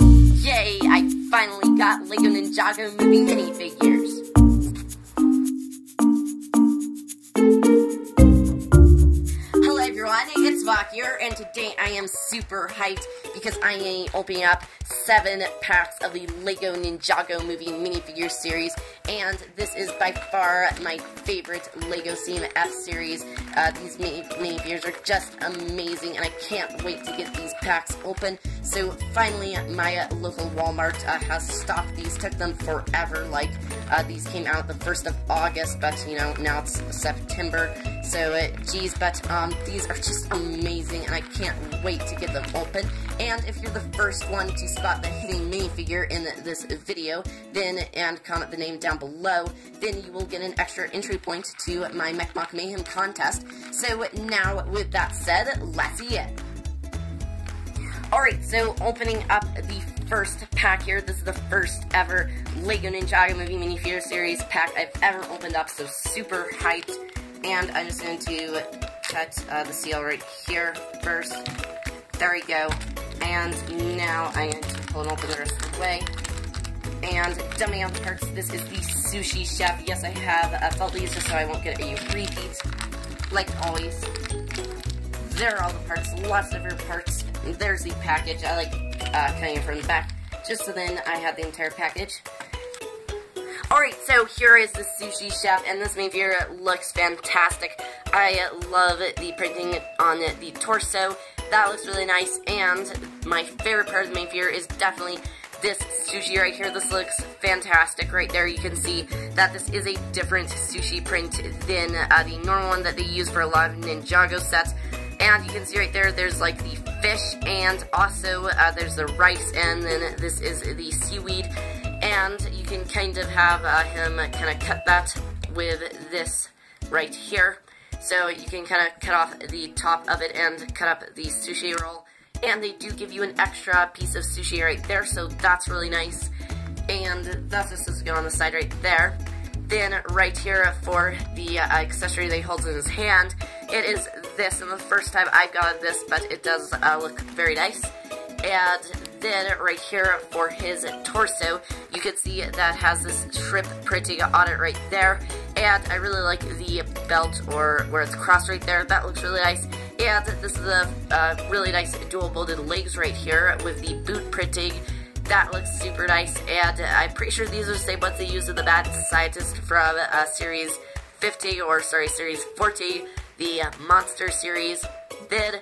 Yay, I finally got LEGO Ninjago movie minifigures. Hello everyone, it's Vok here, and today I am super hyped because I am opening up seven packs of the LEGO Ninjago movie minifigure series, and this is by far my favorite LEGO CMF series. Uh, these mini minifigures are just amazing, and I can't wait to get these packs open. So finally, my local Walmart uh, has stocked these. Took them forever, like uh, these came out the 1st of August, but you know, now it's September. So, uh, geez, but um, these are just amazing, and I can't wait to get them open. And if you're the first one to spot the hidden minifigure in this video, then, and comment the name down below, then you will get an extra entry point to my Mech Mayhem contest. So now, with that said, let's see it. Alright, so opening up the first pack here. This is the first ever LEGO Ninjago Movie Minifigure Series pack I've ever opened up, so super hyped. And I'm just going to cut uh, the seal right here first. There we go. And now I'm going to pull and open the rest of the way. And dumping out the parts, this is the Sushi Chef. Yes, I have uh, felt these just so I won't get a repeat, like always. There are all the parts, lots of different parts. There's the package. I like uh, cutting it from the back, just so then I have the entire package. Alright, so here is the Sushi Chef, and this minifigure looks fantastic. I love the printing on the torso. That looks really nice, and my favorite part of the minifigure is definitely this sushi right here. This looks fantastic right there. You can see that this is a different sushi print than uh, the normal one that they use for a lot of Ninjago sets. And you can see right there, there's like the fish, and also uh, there's the rice, and then this is the seaweed and you can kind of have uh, him kind of cut that with this right here. So you can kind of cut off the top of it and cut up the sushi roll. And they do give you an extra piece of sushi right there, so that's really nice. And that's just supposed to go on the side right there. Then right here for the uh, accessory that he holds in his hand, it is this. And the first time I've gotten this, but it does uh, look very nice. And then right here for his torso, you can see that has this shrimp printing on it right there. And I really like the belt or where it's crossed right there. That looks really nice. And this is a uh, really nice dual molded legs right here with the boot printing. That looks super nice. And I'm pretty sure these are the same ones they use in the Mad Scientist from uh, Series 50, or sorry, Series 40, the Monster Series. Then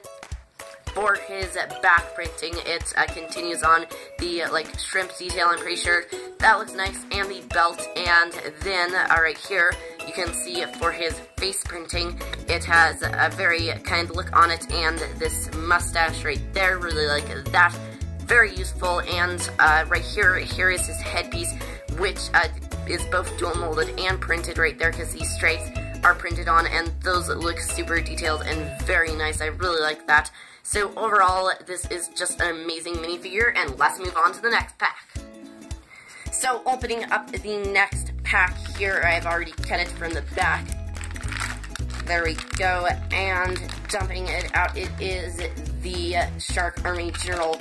for his back printing. It uh, continues on the like shrimp detail, I'm pretty sure. That looks nice, and the belt, and then uh, right here, you can see for his face printing, it has a very kind look on it, and this mustache right there, really like that. Very useful, and uh, right here, here is his headpiece, which uh, is both dual molded and printed right there, because these stripes are printed on, and those look super detailed and very nice. I really like that. So overall, this is just an amazing minifigure, and let's move on to the next pack. So opening up the next pack here, I've already cut it from the back. There we go, and dumping it out, it is the Shark Army General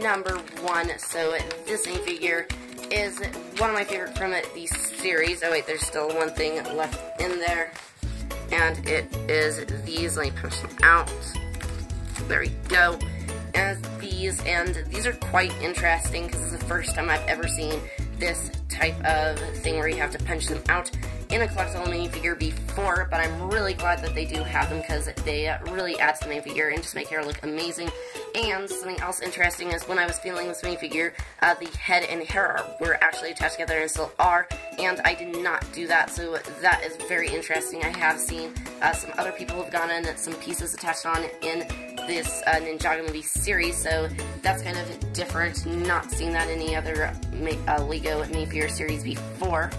number one. So this minifigure is one of my favorite from the series. Oh wait, there's still one thing left in there. And it is these, let me push them out. There we go. As these, and these are quite interesting because it's the first time I've ever seen this type of thing where you have to punch them out in a collectible minifigure before, but I'm really glad that they do have them because they really add to the minifigure and just make her look amazing. And something else interesting is when I was feeling this minifigure, uh, the head and hair were actually attached together and still are, and I did not do that, so that is very interesting. I have seen uh, some other people have gotten some pieces attached on in this uh, Ninjago movie series, so that's kind of different, not seeing that in any other uh, LEGO minifigure series before.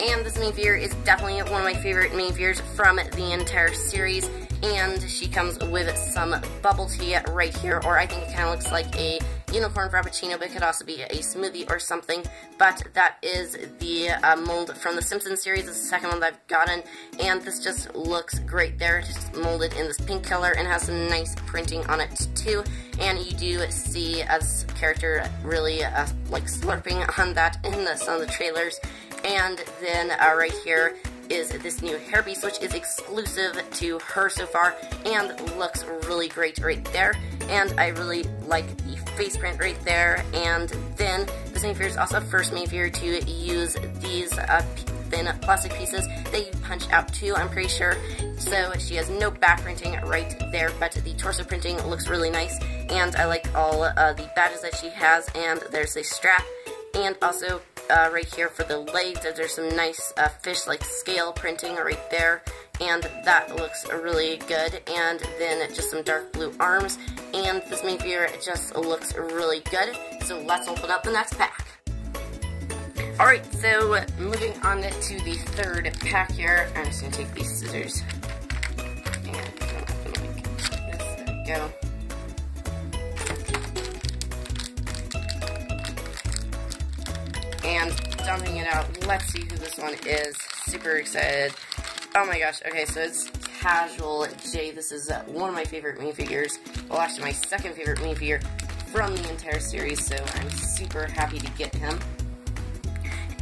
And this minifigure is definitely one of my favorite minifigures from the entire series. And she comes with some bubble tea right here, or I think it kind of looks like a unicorn frappuccino, but it could also be a smoothie or something. But that is the uh, mold from the Simpsons series. It's the second one that I've gotten, and this just looks great there. It's molded in this pink color and has some nice printing on it too. And you do see a character really uh, like slurping on that in the, some of the trailers. And then uh, right here is this new hairpiece, which is exclusive to her so far, and looks really great right there. And I really like the face print right there. And then the same figure is also first here to use these uh, thin plastic pieces that you punch out too, I'm pretty sure. So she has no back printing right there, but the torso printing looks really nice. And I like all uh, the badges that she has, and there's a strap, and also uh, right here for the legs. There's some nice uh, fish-like scale printing right there, and that looks really good. And then just some dark blue arms, and this main figure just looks really good. So let's open up the next pack. Alright, so moving on to the third pack here. I'm just going to take these scissors and There we go. Dumping it out. Let's see who this one is. Super excited. Oh my gosh. Okay, so it's Casual Jay. This is uh, one of my favorite minifigures. Well, actually my second favorite minifigure from the entire series, so I'm super happy to get him.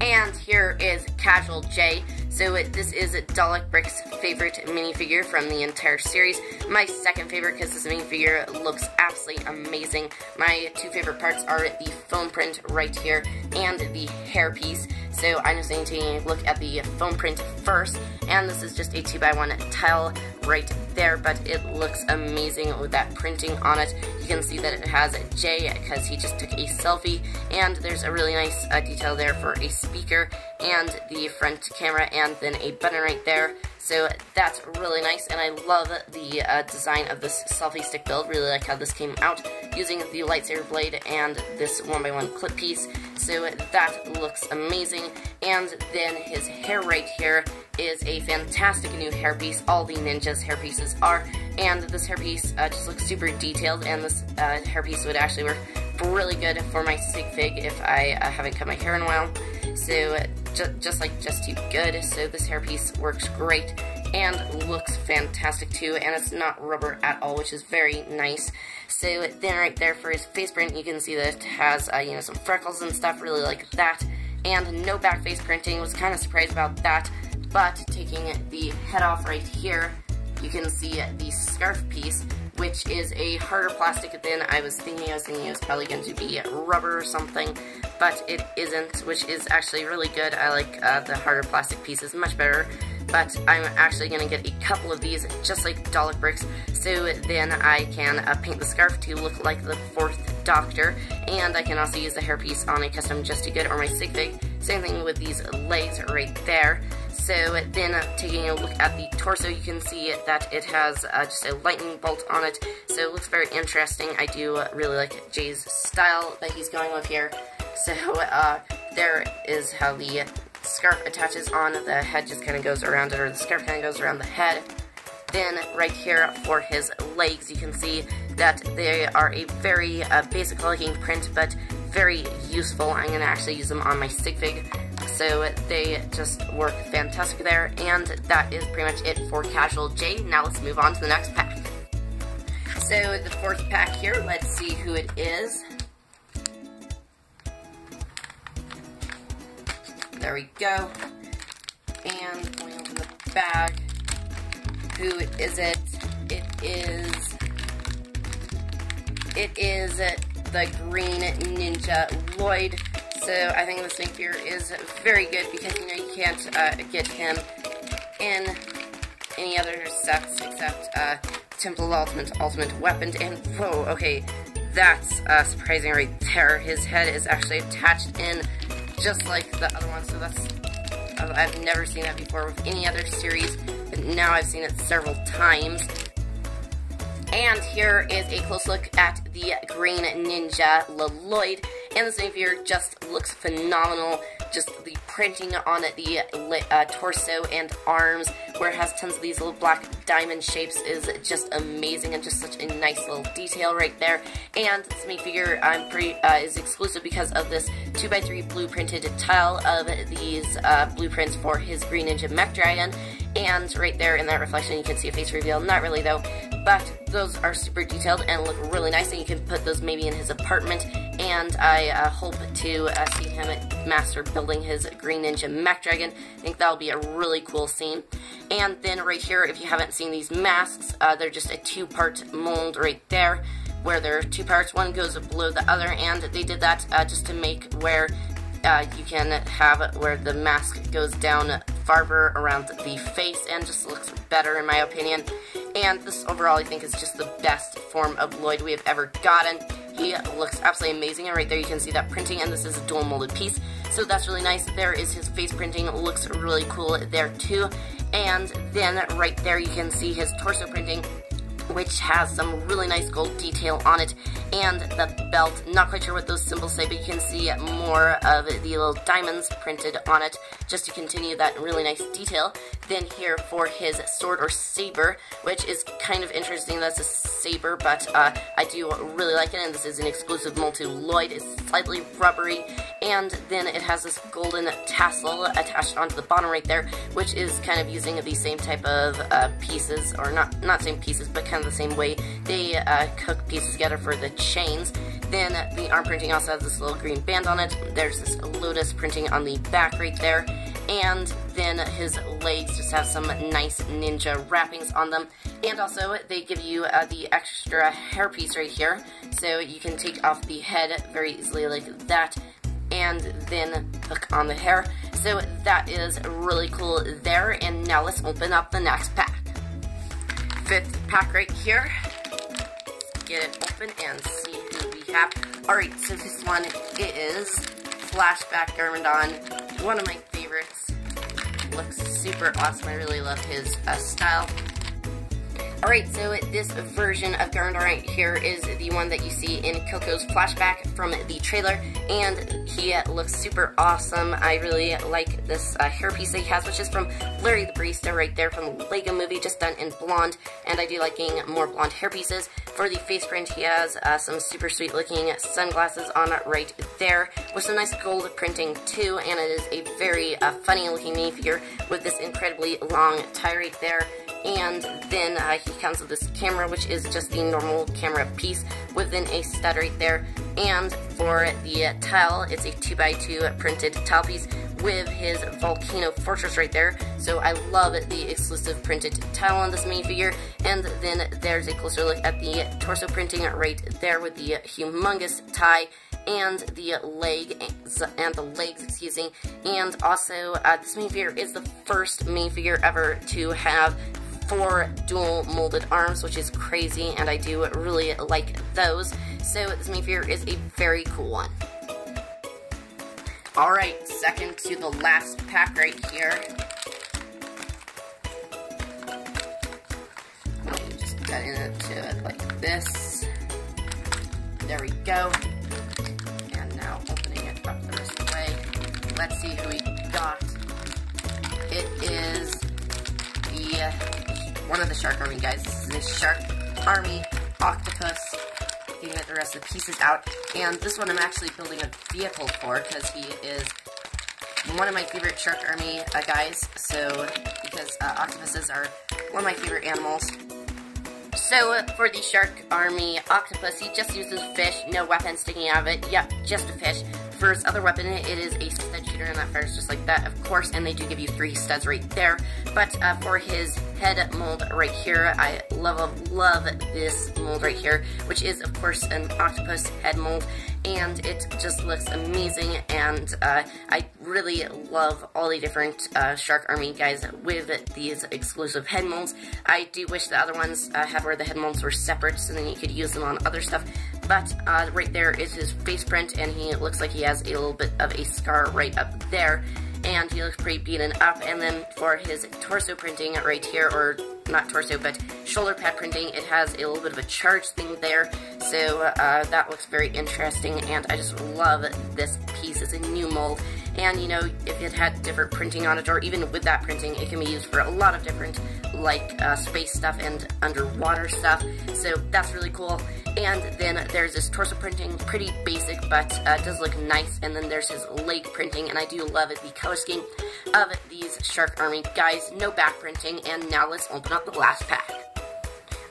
And here is Casual Jay. So it, this is Dalek Brick's favorite minifigure from the entire series. My second favorite because this minifigure looks absolutely amazing. My two favorite parts are the foam print right here and the hair piece. So I'm just going to a look at the foam print first. And this is just a 2x1 tile right there, but it looks amazing with that printing on it. You can see that it has Jay because he just took a selfie, and there's a really nice uh, detail there for a speaker and the front camera, and then a button right there. So that's really nice, and I love the uh, design of this selfie stick build. Really like how this came out using the lightsaber blade and this one-by-one -one clip piece. So that looks amazing. And then his hair right here is a fantastic new hairpiece. All the Ninja's hairpieces are. And this hairpiece uh, just looks super detailed, and this uh, hairpiece would actually work really good for my sig fig if I uh, haven't cut my hair in a while. So ju just like just too good. So this hairpiece works great and looks fantastic too, and it's not rubber at all, which is very nice. So then right there for his face print, you can see that it has, uh, you know, some freckles and stuff, really like that. And no back face printing, was kind of surprised about that. But taking the head off right here, you can see the scarf piece, which is a harder plastic than I was thinking. I was thinking it was probably going to be rubber or something, but it isn't, which is actually really good. I like uh, the harder plastic pieces much better, but I'm actually going to get a couple of these, just like Dalek bricks, so then I can uh, paint the scarf to look like the fourth Doctor, and I can also use the hairpiece on a custom Just Too Good or my Sig Fig. Same thing with these legs right there. So then uh, taking a look at the torso, you can see that it has uh, just a lightning bolt on it, so it looks very interesting. I do really like Jay's style that he's going with here. So uh, there is how the scarf attaches on, the head just kind of goes around it, or the scarf kind of goes around the head. Then right here for his legs, you can see that they are a very uh, basic looking print, but very useful. I'm going to actually use them on my Sig Fig so they just work fantastic there, and that is pretty much it for Casual Jay. Now let's move on to the next pack. So the fourth pack here, let's see who it is. There we go. And going open the bag. Who is it? It is... It is the Green Ninja Lloyd so I think this figure is very good because, you know, you can't uh, get him in any other sets except uh, Temple Ultimate Ultimate Weapon. And, whoa, okay, that's uh, surprising right there. His head is actually attached in just like the other one, so that's... I've never seen that before with any other series, but now I've seen it several times. And here is a close look at the Green Ninja Lloyd. And this figure just looks phenomenal. Just the printing on the uh, torso and arms where it has tons of these little black diamond shapes is just amazing and just such a nice little detail right there. And this minifigure I'm pretty uh, is exclusive because of this 2x3 blueprinted tile of these uh, blueprints for his Green Ninja Mech Dragon. And right there in that reflection you can see a face reveal. Not really though, but those are super detailed and look really nice and you can put those maybe in his apartment and I uh, hope to uh, see him master building his Green Ninja Mech Dragon. I think that'll be a really cool scene. And then right here, if you haven't seen these masks, uh, they're just a two-part mold right there where there are two parts. One goes below the other, and they did that uh, just to make where uh, you can have where the mask goes down farther around the face and just looks better in my opinion. And this overall I think is just the best form of Lloyd we have ever gotten. He looks absolutely amazing, and right there you can see that printing, and this is a dual molded piece, so that's really nice. There is his face printing, looks really cool there too. And then right there you can see his torso printing, which has some really nice gold detail on it, and the belt. Not quite sure what those symbols say, but you can see more of the little diamonds printed on it, just to continue that really nice detail. Then here for his sword or saber, which is kind of interesting. That's a saber, but uh, I do really like it, and this is an exclusive mold to Lloyd. It's slightly rubbery, and then it has this golden tassel attached onto the bottom right there, which is kind of using the same type of uh, pieces, or not, not same pieces, but kind of the same way they uh, cook pieces together for the chains. Then the arm printing also has this little green band on it. There's this lotus printing on the back right there. And then his legs just have some nice ninja wrappings on them. And also, they give you uh, the extra hairpiece right here. So you can take off the head very easily like that and then hook on the hair. So that is really cool there. And now let's open up the next pack. Fifth pack right here. Get it open and see who we have. Alright, so this one is Flashback Garmadon. One of my favorites. Looks super awesome. I really love his uh, style. Alright, so this version of Garmadon right here is the one that you see in Koko's flashback from the trailer, and he looks super awesome. I really like this uh, hairpiece that he has, which is from Larry the Barista right there from the Lego movie, just done in blonde, and I do liking more blonde hairpieces. For the face print, he has uh, some super sweet looking sunglasses on right there, with some nice gold printing too, and it is a very uh, funny looking minifigure with this incredibly long tie right there and then uh, he comes with this camera which is just the normal camera piece within a stud right there. And for the tile it's a 2x2 printed tile piece with his volcano fortress right there. So I love the exclusive printed tile on this minifigure. And then there's a closer look at the torso printing right there with the humongous tie and the leg and the legs, excuse me. And also, uh, this minifigure is the first minifigure ever to have four dual molded arms, which is crazy, and I do really like those. So this minifigure is a very cool one. Alright, second to the last pack right here. Just get into it like this. There we go. And now opening it up the rest of the way. Let's see who we got. It is the one of the Shark Army guys. This is the Shark Army Octopus. Getting the rest of the pieces out. And this one I'm actually building a vehicle for because he is one of my favorite Shark Army uh, guys. So, because uh, octopuses are one of my favorite animals. So, for the Shark Army Octopus, he just uses fish, no weapon sticking out of it. Yep, just a fish. For his other weapon, it is a stud shooter, and that fires just like that, of course, and they do give you three studs right there. But uh, for his head mold right here, I love, love this mold right here, which is, of course, an octopus head mold, and it just looks amazing, and uh, I really love all the different uh, Shark Army guys with these exclusive head molds. I do wish the other ones uh, had where the head molds were separate, so then you could use them on other stuff, but uh, right there is his face print, and he looks like he has a little bit of a scar right up there, and he looks pretty beaten up. And then for his torso printing right here, or not torso, but shoulder pad printing, it has a little bit of a charge thing there, so uh, that looks very interesting, and I just love this piece. It's a new mold, and you know, if it had different printing on it, or even with that printing, it can be used for a lot of different, like, uh, space stuff and underwater stuff, so that's really cool. And then there's this torso printing, pretty basic, but uh, does look nice, and then there's his leg printing, and I do love the color scheme of these Shark Army. Guys, no back printing, and now let's open up the last pack.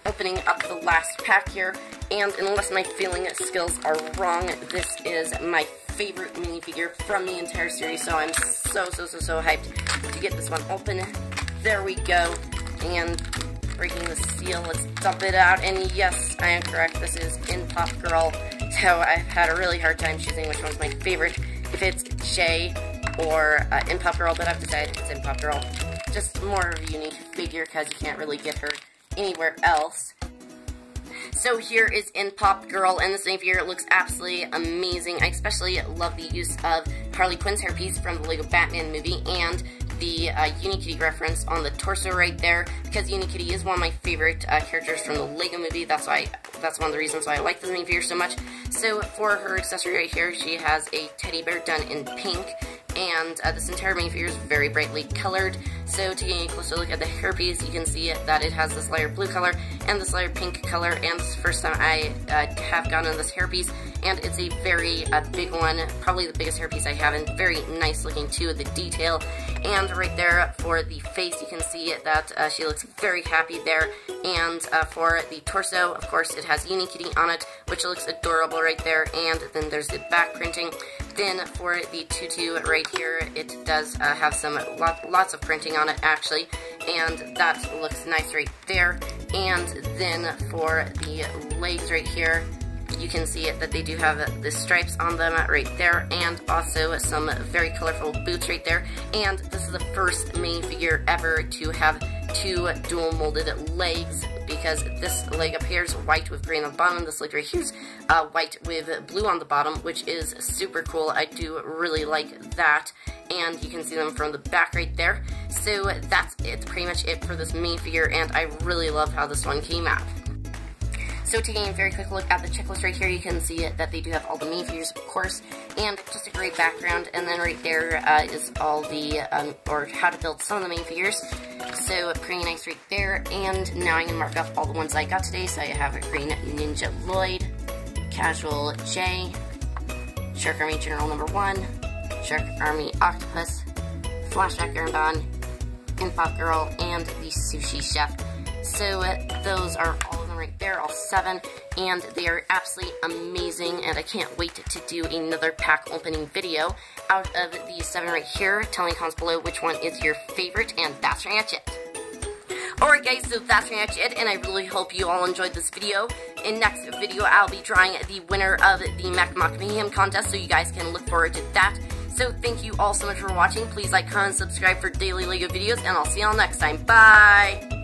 Opening up the last pack here, and unless my feeling skills are wrong, this is my favorite minifigure from the entire series, so I'm so, so, so, so hyped to get this one open. There we go, and breaking the seal, let's dump it out, and yes, I am correct, this is N-POP Girl, so I've had a really hard time choosing which one's my favorite, if it's Jay or uh, N-POP Girl, but I've decided it's N-POP Girl. Just more of a unique figure, because you can't really get her anywhere else. So here is N-POP Girl, and this figure looks absolutely amazing. I especially love the use of Harley Quinn's hairpiece from the Lego Batman movie, and the uh, Unikitty reference on the torso right there, because Unikitty is one of my favorite uh, characters from the Lego movie. That's why that's one of the reasons why I like this minifigure so much. So for her accessory right here, she has a teddy bear done in pink, and uh, this entire minifigure is very brightly colored. So taking a closer look at the hairpiece, you can see that it has this lighter blue color and this lighter pink color, and this is the first time I uh, have gotten this hairpiece, and it's a very uh, big one, probably the biggest hairpiece I have, and very nice looking too, the detail, and right there for the face, you can see that uh, she looks very happy there, and uh, for the torso, of course, it has Unikitty on it, which looks adorable right there, and then there's the back printing, then for the tutu right here, it does uh, have some lot, lots of printing on it actually, and that looks nice right there. And then for the legs right here, you can see it that they do have the stripes on them right there and also some very colorful boots right there and this is the first minifigure ever to have two dual molded legs because this leg appears white with green on the bottom. This leg right here's uh, white with blue on the bottom, which is super cool. I do really like that. And you can see them from the back right there. So that's it, pretty much it for this minifigure, and I really love how this one came out. So taking a very quick look at the checklist right here, you can see that they do have all the minifigures, of course, and just a great background. And then right there uh, is all the, um, or how to build some of the main figures. So pretty nice right there. And now I'm going to mark off all the ones I got today. So I have a green Ninja Lloyd, Casual Jay, Shark Army General number 1, Shark Army Octopus, Flashback Garmadon, Pop Girl, and the Sushi Chef. So uh, those are all there, all seven, and they are absolutely amazing, and I can't wait to do another pack opening video out of these seven right here. Tell me in comments below which one is your favorite, and that's much it. Alright guys, so that's pretty much it, and I really hope you all enjoyed this video. In next video, I'll be drawing the winner of the Mech MOC Mayhem contest, so you guys can look forward to that. So thank you all so much for watching. Please like, comment, subscribe for daily LEGO videos, and I'll see y'all next time. Bye!